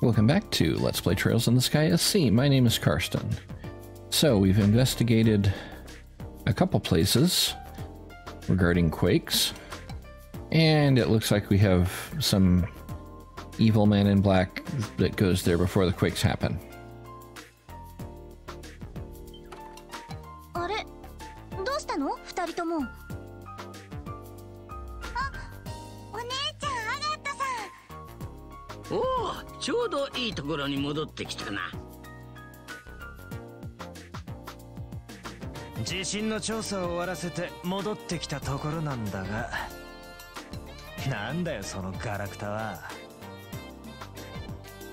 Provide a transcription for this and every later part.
Welcome back to Let's Play Trails in the Sky SC. My name is Karsten. So, we've investigated a couple places regarding quakes, and it looks like we have some evil man in black that goes there before the quakes happen. に戻ってきたな。地震の調査を終わらせて戻ってきたところなんだがなんだよそのガラクタは。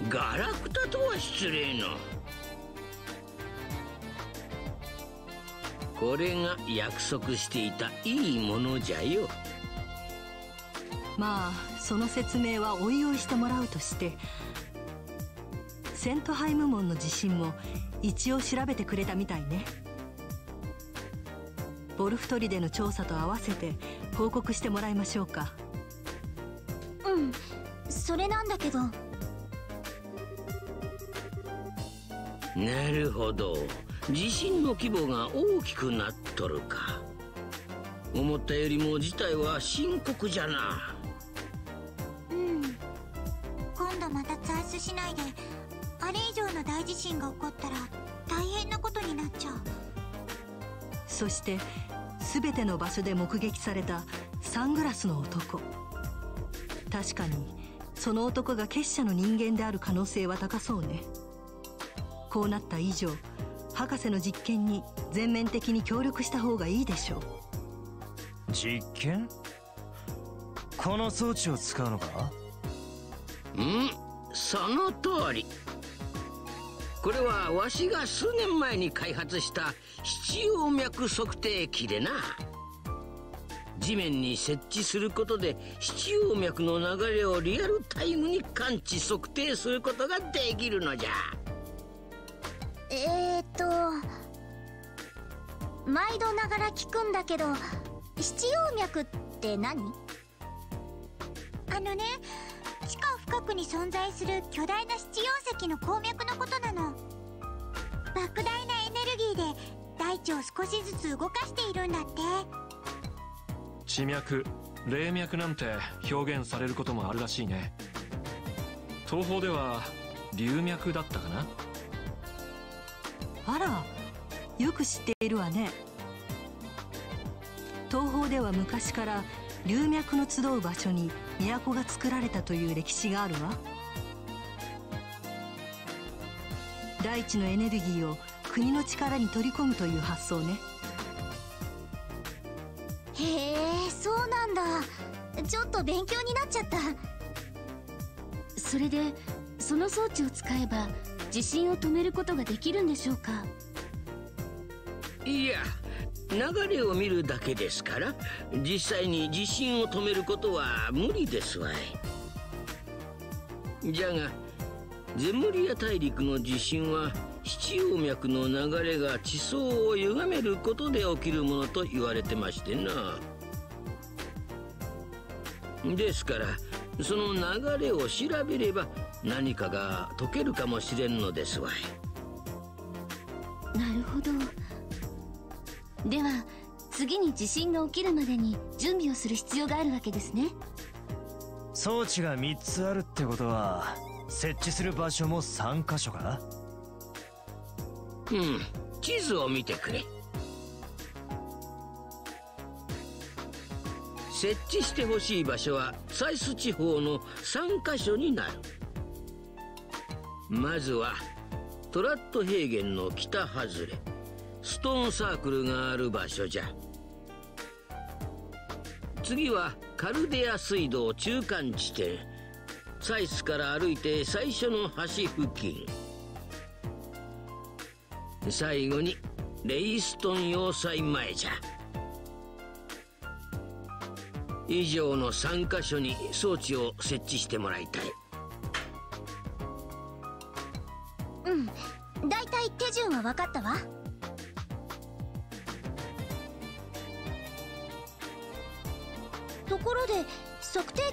ガラクタとは失礼のこれが約束していたいいものじゃよ。まあその説明はおいおいしてもらうとしてセントハイム門の地震も一応調べてくれたみたいね。ボルフトリでの調査と合わせて報告してもらいましょうか。うんそれなんだけど。なるほど。地震の規模が大きくなっとるか。思ったよりも事態は深刻じゃなして全ての場所で目撃されたサングラスの男。確かにその男が結社の人間である可能性は高そうね。こうなった以上博士の実験に全面的に協力した方がいいでしょう。実験？この装置を使うのか？うんその通りこれはわしが数年前に開発した七葉脈測定器でな。地面に設置することで七葉脈の流れをリアルタイムに感知測定することができるのじゃ。えー、っと毎度ながら聞くんだけど七葉脈って何？あのね深くに存在する巨大な七葉石の鉱脈のことなの。莫大なエネルギーで大地を少しずつ動かしているんだって。地脈霊脈なんて表現されることもあるらしいね。東方では流脈だったかな？あらよく知っているわね。東方では昔から流脈の集う場所に都が作られたという歴史があるわ。大地のエネルギーを国の力に取り込むという発想ね。へえそうなんだ。ちょっと勉強になっちゃった。それでその装置を使えば地震を止めることができるんでしょうか？いや流れを見るだけですから実際に地震を止めることは無理ですわい。じゃがゼムリア大陸の地震は七葉脈の流れが地層を歪めることで起きるものと言われてましてな。ですからその流れを調べれば何かが解けるかもしれんのですわい。なるほど。では次に地震が起きるまでに準備をする必要があるわけですね。装置が3つあるってことは設置する場所も3箇所か？うん地図を見てくれ。設置してほしい場所はサイス地方の3カ所になる。まずはトラット平原の北外れストーンサークルがある場所じゃ。次はカルデア水道中間地点。サイスから歩いて最初の橋付近。最後にレイストン要塞前じゃ。以上の3カ所に装置を設置してもらいたい。うん。だいたい手順は分かったわ。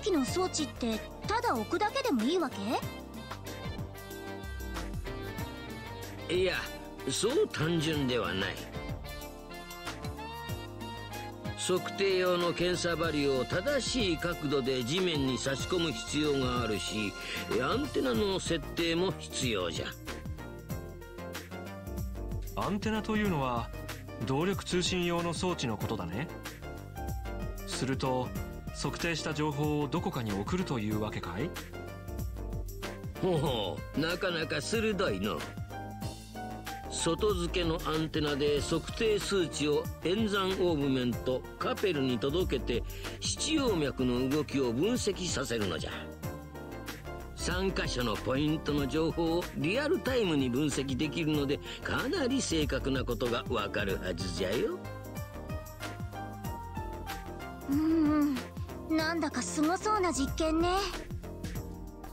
ころで測定器の装置ってただ置くだけでもいいわけ？いやそう単純ではない。測定用の検査針を正しい角度で地面に差し込む必要があるしアンテナの設定も必要じゃ。アンテナというのは動力通信用の装置のことだね。すると測定した情報をどこかに送るというわけかい？ほうなかなか鋭いの。外付けのアンテナで測定数値を演算オーブメントカペルに届けて七葉脈の動きを分析させるのじゃ。3箇所のポイントの情報をリアルタイムに分析できるのでかなり正確なことがわかるはずじゃよ。うんなんだかすごそうな実験ね。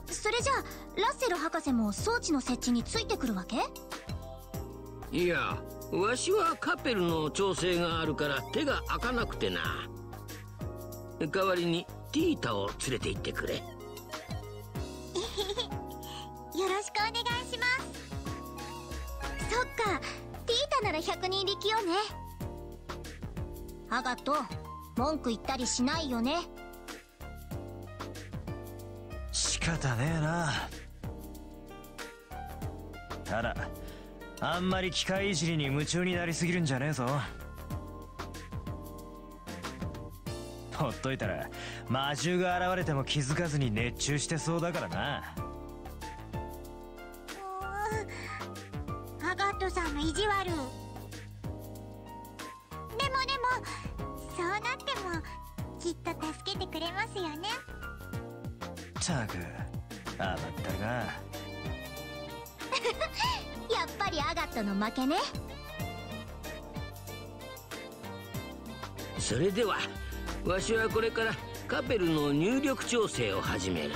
それじゃあラッセル博士も装置の設置についてくるわけ？いやわしはカペルの調整があるから手が開かなくてな。代わりにティータを連れて行ってくれ。よろしくお願いします。そっかティータなら100人力よね。アガト文句言ったりしないよね仕方ねえな。ただあんまり機械いじりに夢中になりすぎるんじゃねえぞ。ほっといたら魔獣が現れても気づかずに熱中してそうだからな。アガットさんの意地悪。でもでもそうなってもきっと助けてくれますよね。ったく甘ったが。やっぱりアガットの負けね。それではわしはこれからカペルの入力調整を始める。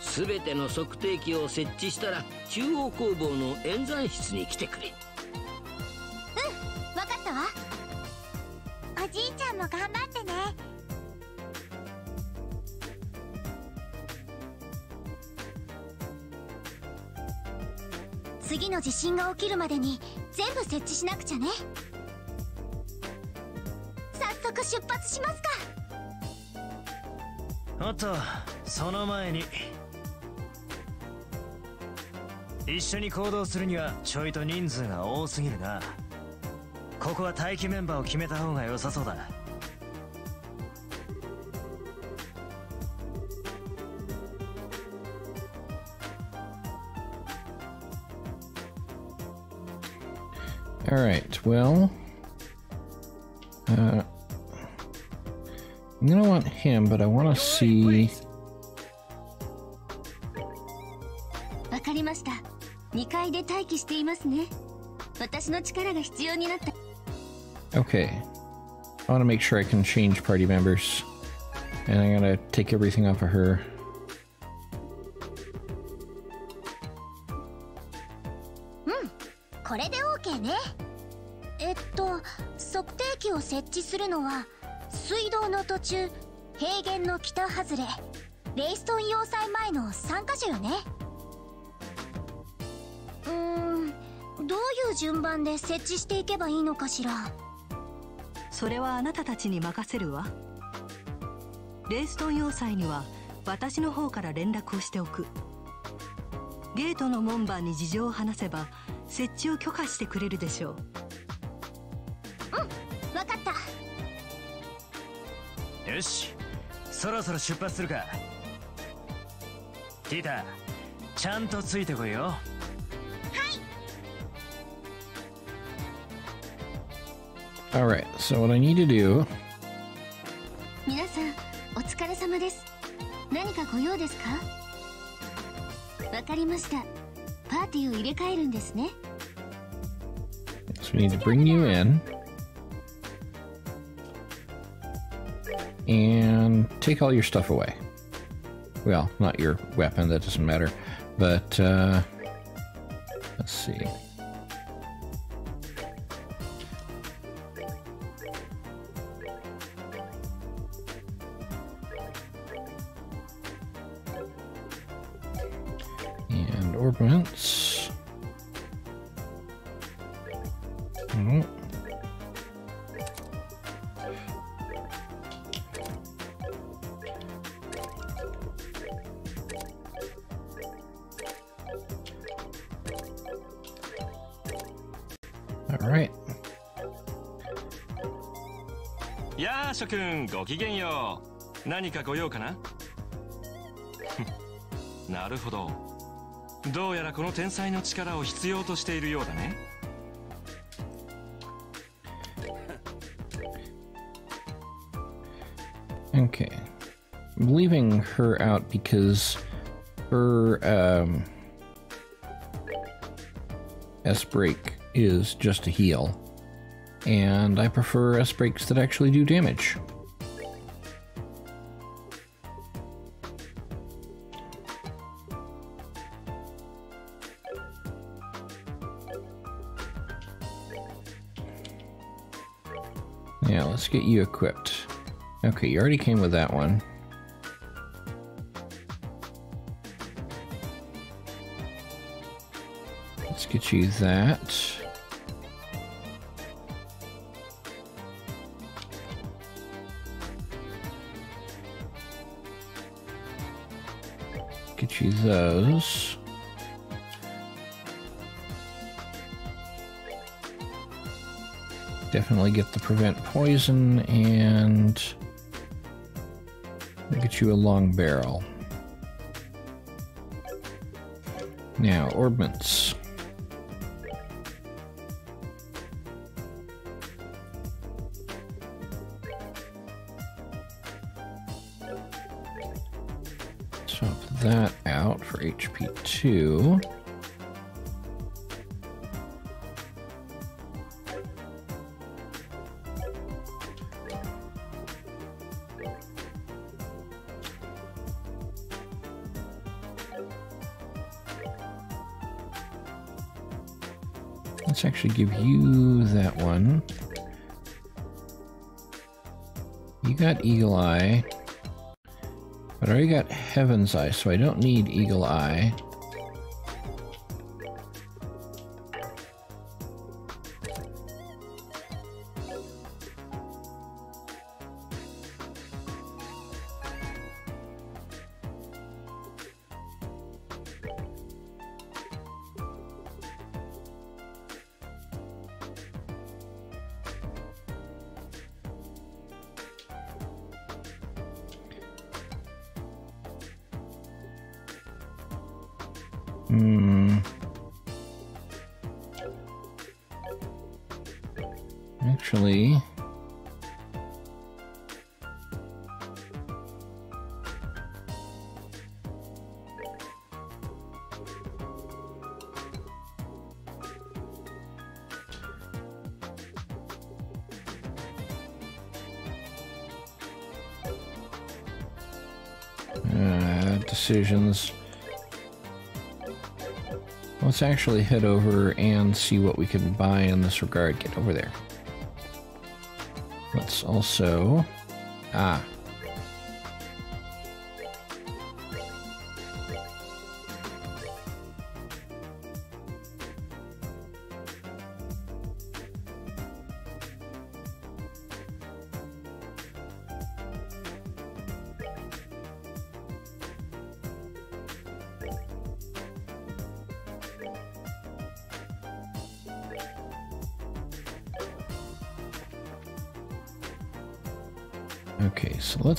全ての測定器を設置したら中央工房の演算室に来てくれの地震が起きるまでに全部設置しなくちゃね。早速出発しますか。おっとその前に。一緒に行動するにはちょいと人数が多すぎるな。ここは待機メンバーを決めた方が良さそうだ「Alright, well... Uh, I'm gonna want him, but I want to see... わかりました2階で待機していますね私の力が必要になった Okay. I want to make sure I can change party members. And I'm gonna take everything off of her. 外れ。レイストン要塞前の3カ所よね。うーん。どういう順番で設置していけばいいのかしら。それはあなたたちに任せるわ。レイストン要塞には私の方から連絡をしておく。ゲートの門番に事情を話せば設置を許可してくれるでしょう。わかった。よしそろそろ出発するか。ティータちゃんとついてこいよ。Alright, so what I need to do... 皆さんお疲れ様です。何かご用ですか？わかりました。パーティーを入れ替えるんですね。So we need to bring you in. And take all your stuff away. Well, not your weapon, that doesn't matter. But, uh, let's see. And ornaments. やあ諸君ごきげんよう何かご用かななるほどどうやらこの天才の力を必要としているようだね Okay. I'm leaving her out because her um, S break is just a heal. And I prefer S breaks that actually do damage. Yeah, let's get you equipped. Okay, you already came with that one. Let's get you that. Those. Definitely get the prevent poison and get you a long barrel. Now, orbments. HP 2. Let's actually give you that one. You got Eagle Eye. But I already got Heaven's Eye, so I don't need Eagle Eye. Uh, decisions. Let's actually head over and see what we can buy in this regard. Get over there. Let's also... Ah.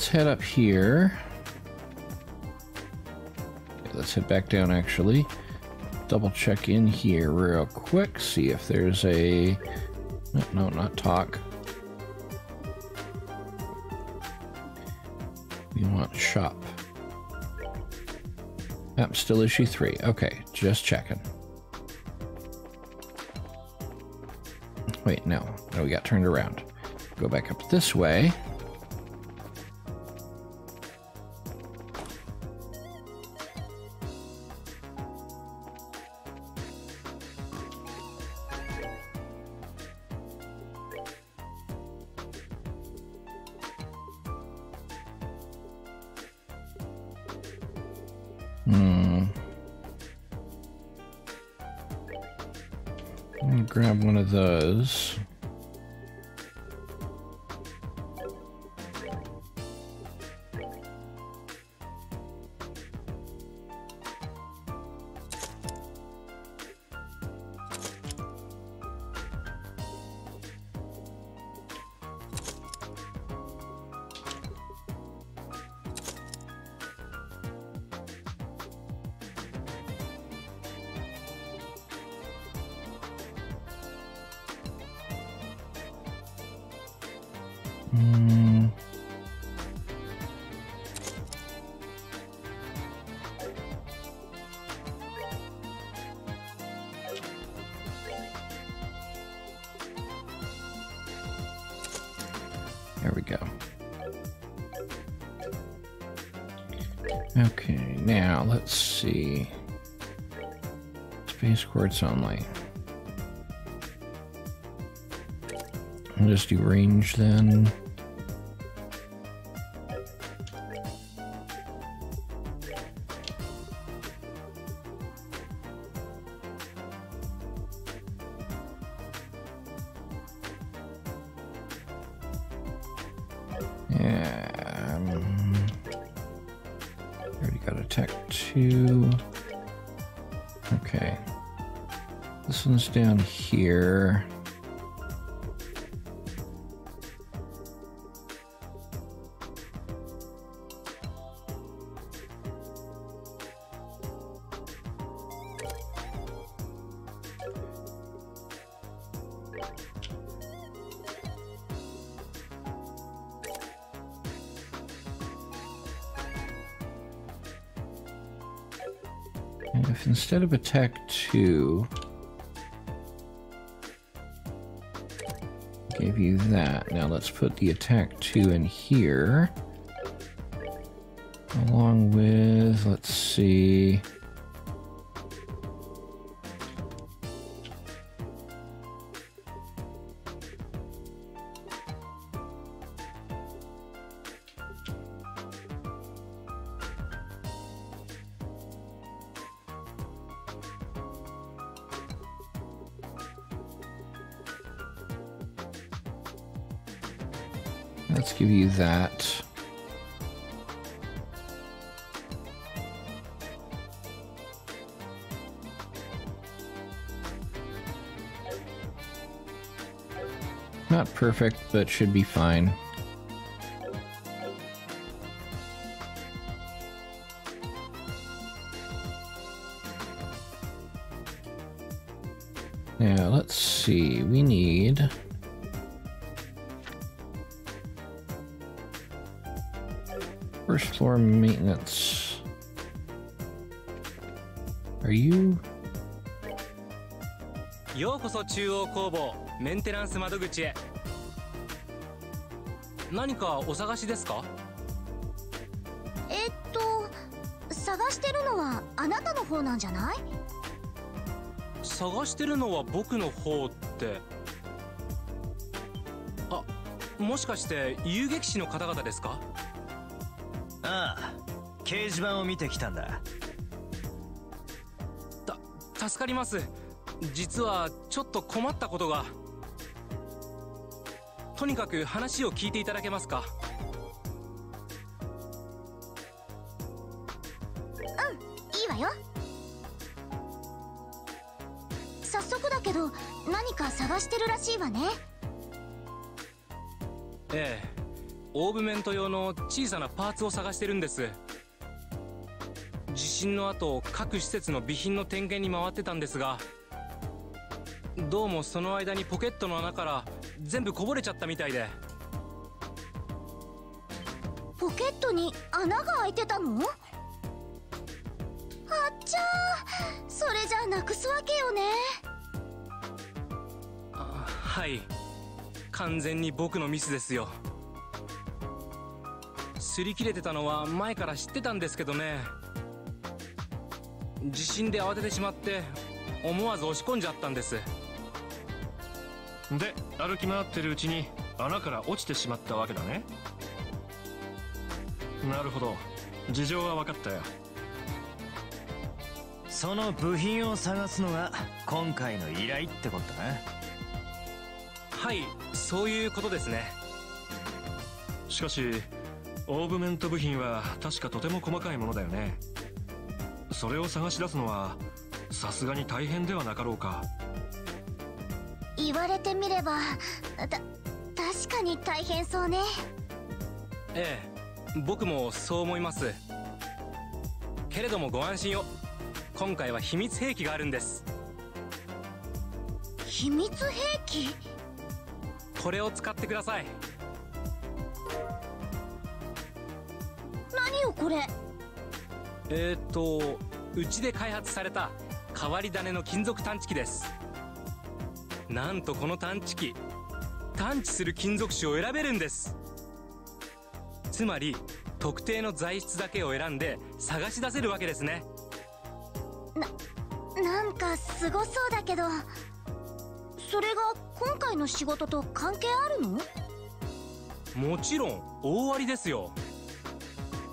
Let's head up here. Okay, let's head back down actually. Double check in here real quick, see if there's a... No, no not talk. We want shop. Yep, still issue three. Okay, just checking. Wait, no. No, we got turned around. Go back up this way. Mm. There we go. Okay, now let's see. Space quartz only. I'll just do range then. Here. If instead of attack two, you that. Now let's put the attack two in here. Along with, let's see. Not perfect, but should be fine. Now, let's see. We need... First floor maintenance. Are you ようこそ中央工房 メンテナンス窓口へ。何かお探しですか？えっと探してるのはあなたの方なんじゃない？探してるのは僕の方って。あもしかして遊撃士の方々ですか？ああ掲示板を見てきたんだ。た助かります。実はちょっと困ったことがとにかく話を聞いていただけますか？いいわよ。早速だけど何か探してるらしいわね。ええ。オーブメント用の小さなパーツを探してるんです。地震の後各施設の備品の点検に回ってたんですがどうもその間にポケットの穴から全部こぼれちゃったみたいで。ポケットに穴が開いてたの？あっちゃー。それじゃあなくすわけよね。あはい。完全に僕のミスですよ。擦り切れてたのは前から知ってたんですけどね。地震で慌ててしまって思わず押し込んじゃったんですで歩き回ってるうちに穴から落ちてしまったわけだね。なるほど。事情は分かったよ。その部品を探すのが今回の依頼ってことなはいそういうことですね。しかしオーブメント部品は確かとても細かいものだよね。それを探し出すのはさすがに大変ではなかろうか言われてみればた確かに大変そうね。ええ僕もそう思います。けれどもご安心を。今回は秘密兵器があるんです。秘密兵器？これを使ってください。何をこれ？えー、っとうちで開発された変わり種の金属探知機です。なんとこの探知機。探知する金属種を選べるんです。つまり特定の材質だけを選んで探し出せるわけですね。なんかすごそうだけどそれが今回の仕事と関係あるの？もちろん大ありですよ。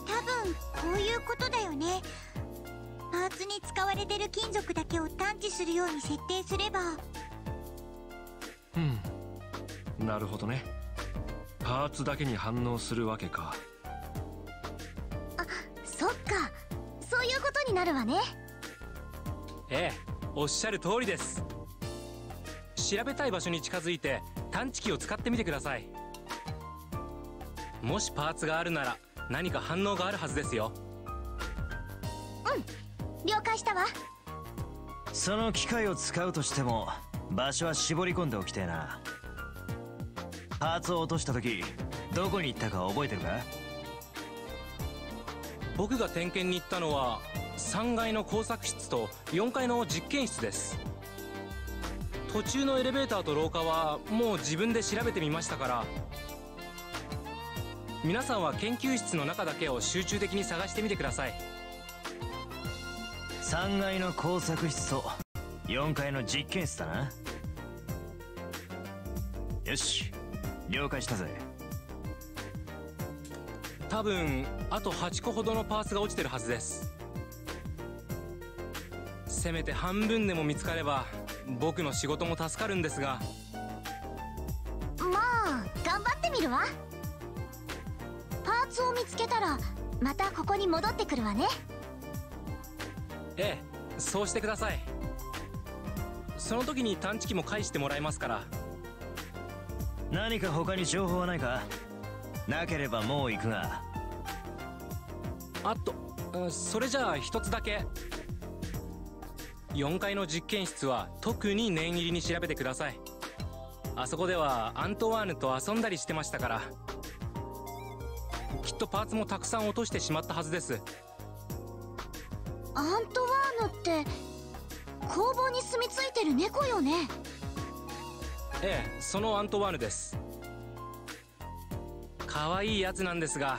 多分こういうことだよね。パーツに使われてる金属だけを探知するように設定すればうん。なるほどね。パーツだけに反応するわけか。あそっか。そういうことになるわね。ええおっしゃる通りです。調べたい場所に近づいて探知機を使ってみてください。もしパーツがあるなら何か反応があるはずですよ。了解したわ。その機械を使うとしても場所は絞り込んでおきてえな。パーツを落とした時どこに行ったか覚えてるか？僕が点検に行ったのは3階の工作室と4階の実験室です。途中のエレベーターと廊下はもう自分で調べてみましたから皆さんは研究室の中だけを集中的に探してみてください。3階の工作室と4階の実験室だな。よし了解したぜ。多分あと8個ほどのパーツが落ちてるはずです。せめて半分でも見つかれば僕の仕事も助かるんですが。まあ頑張ってみるわ。パーツを見つけたらまたここに戻ってくるわね。ええそうしてくださいその時に探知機も返してもらえますから。何か他に情報はないか？なければもう行くが。あとうんそれじゃあ一つだけ。4階の実験室は特に念入りに調べてください。あそこではアントワーヌと遊んだりしてましたから。きっとパーツもたくさん落としてしまったはずです。アントワーヌって工房に住み着いてる猫よね。ええそのアントワーヌです。可愛いやつなんですが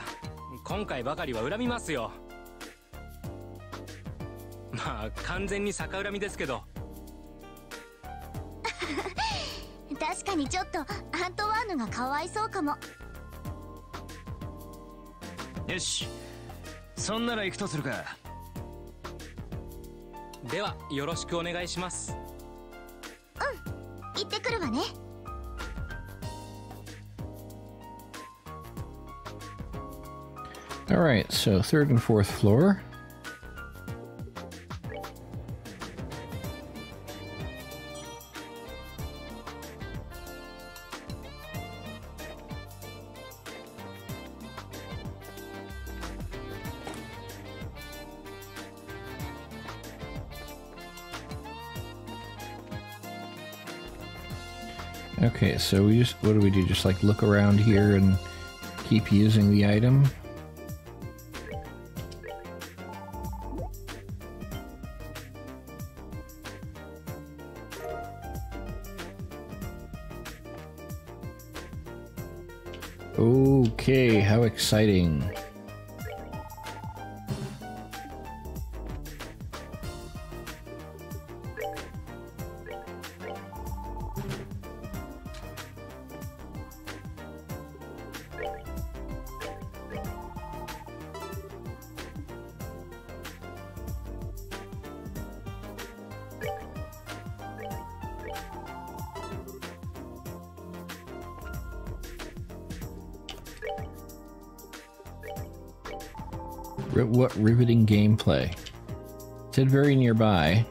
今回ばかりは恨みますよ。まあ完全に逆恨みですけど。確かにちょっとアントワーヌがかわいそうかも。よし。そんなら行くとするかではよろしくお願いします行ってくるわね Alright, so third and fourth floor. So we just what do we do? Just like look around here and keep using the item? Okay, how exciting. Said very nearby.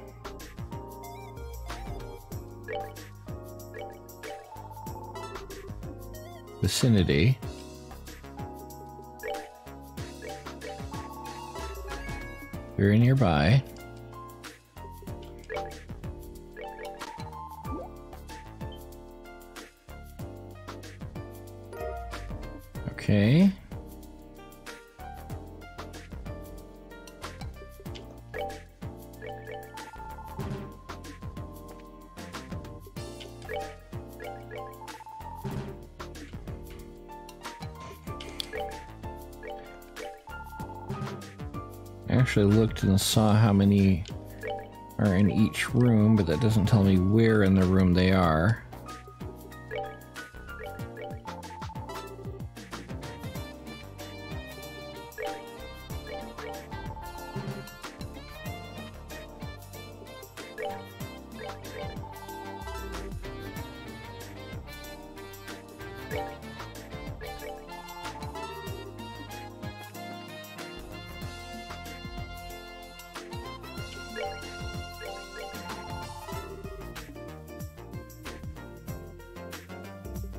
Vicinity. Very nearby. Okay. Looked and saw how many are in each room, but that doesn't tell me where in the room they are.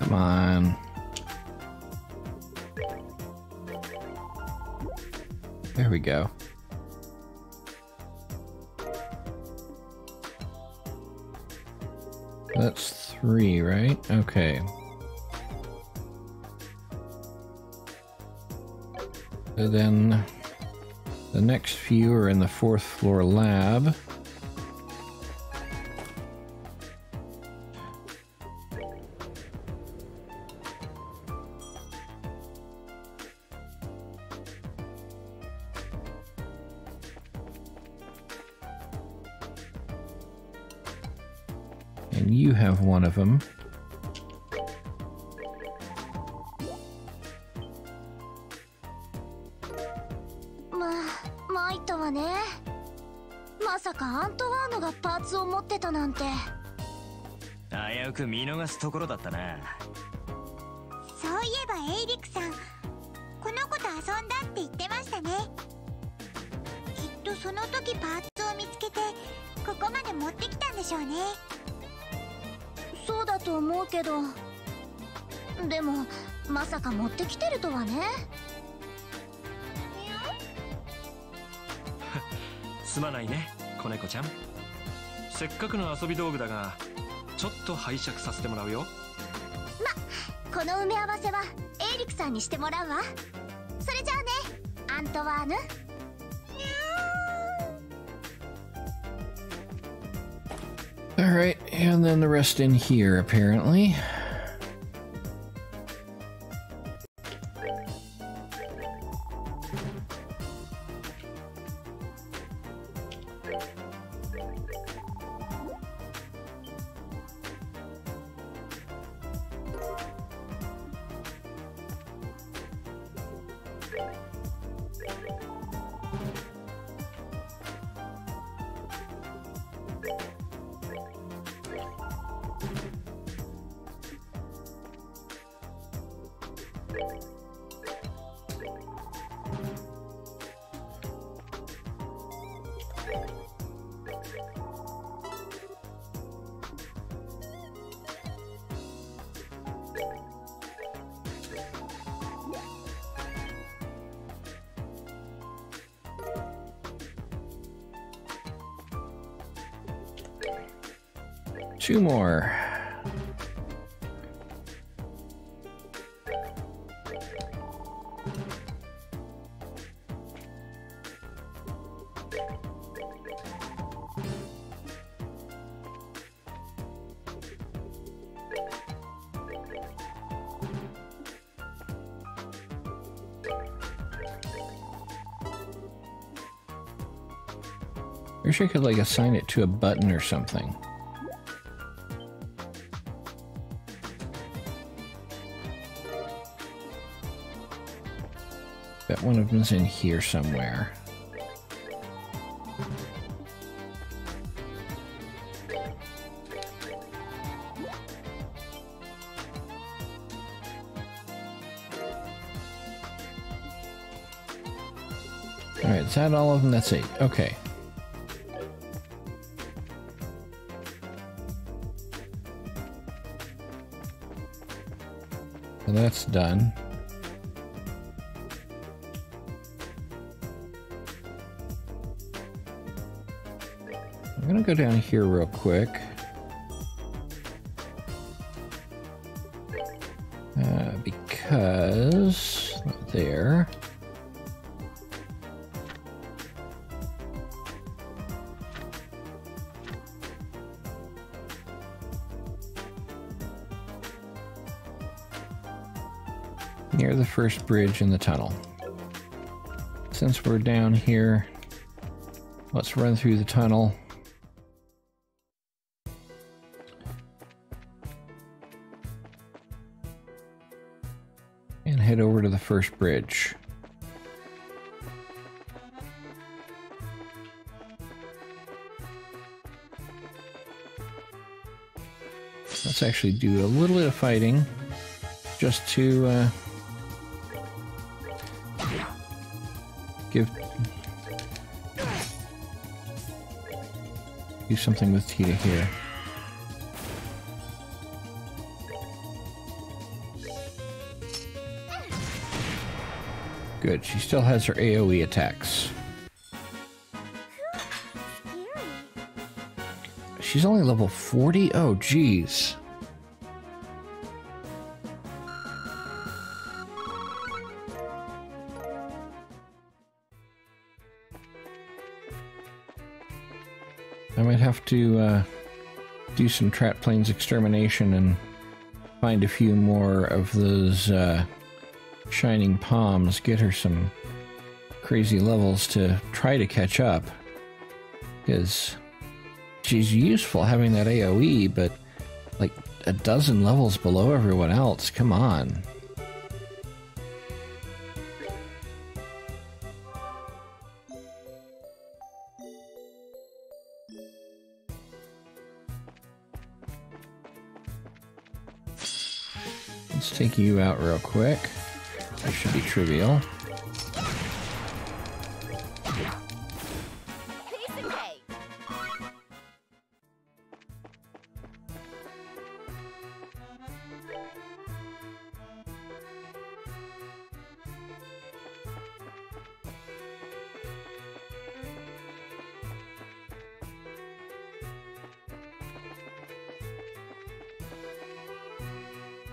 Come on. There we go. That's three, right? Okay. So then the next few are in the fourth floor lab. うく見逃すところだったなそういえばエイリックさんこの子と遊んだって言ってましたねきっとその時パーツを見つけてここまで持ってきたんでしょうねと思うけど。でもまさか持ってきてるとはね。すまないね子猫ちゃん。せっかくの遊び道具だがちょっと拝借させてもらうよ。この埋め合わせはエイリックさんにしてもらうわ。それじゃあねアントワーヌ Alright, and then the rest in here, apparently. Wish I could like assign it to a button or something. Bet one of them's in here somewhere. Alright, is that all of them? That's eight. Okay. that's done. I'm gonna go down here real quick. Uh, because there. First bridge in the tunnel. Since we're down here, let's run through the tunnel. and head over to the first bridge. Let's actually do a little bit of fighting just to uh, give do something with Tita here. Good, she still has her AoE attacks. She's only level 40? Oh, jeez. To uh, do some Trap planes extermination and find a few more of those uh, shining palms, get her some crazy levels to try to catch up. Because she's useful having that AoE, but like a dozen levels below everyone else. Come on. Out real quick. That should be trivial.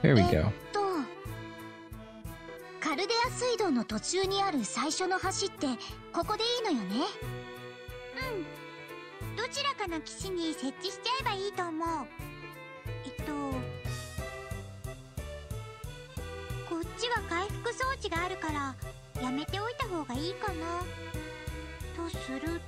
There we go. 水道の途中にある最初の橋ってここでいいのよね？うん。どちらかの岸に設置しちゃえばいいと思う。えっとこっちは回復装置があるからやめておいた方がいいかな。とする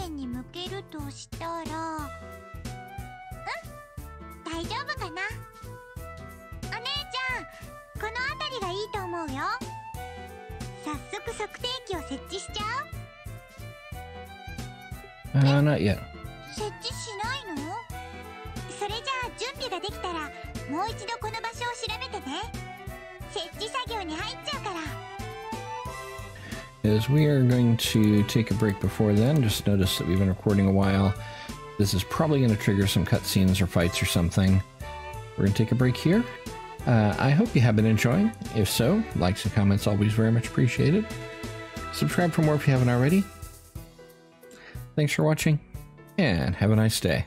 面に向けるとしたらうん大丈夫かな？お姉ちゃんこの辺りがいいと思うよ。早速測定器を設置しちゃ Uh, not yet. う設置しないの？それじゃあ準備ができたらもう一度この場所を調べてね。設置作業に入っちゃうから Is we are going to take a break before then. Just notice that we've been recording a while. This is probably going to trigger some cutscenes or fights or something. We're going to take a break here. Uh, I hope you have been enjoying. If so, likes and comments always very much appreciated. Subscribe for more if you haven't already. Thanks for watching, and have a nice day.